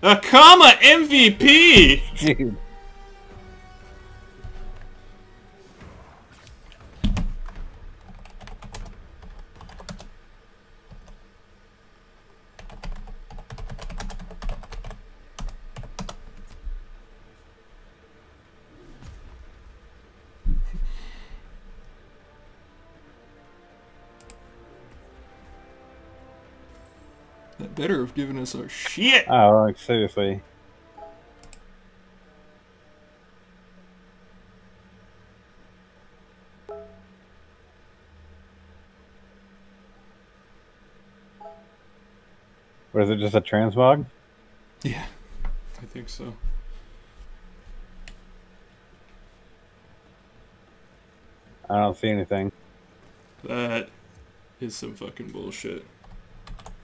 A comma MVP! Dude. That better have given us our shit. Oh, like seriously. Was it just a transmog? Yeah, I think so. I don't see anything. That is some fucking bullshit.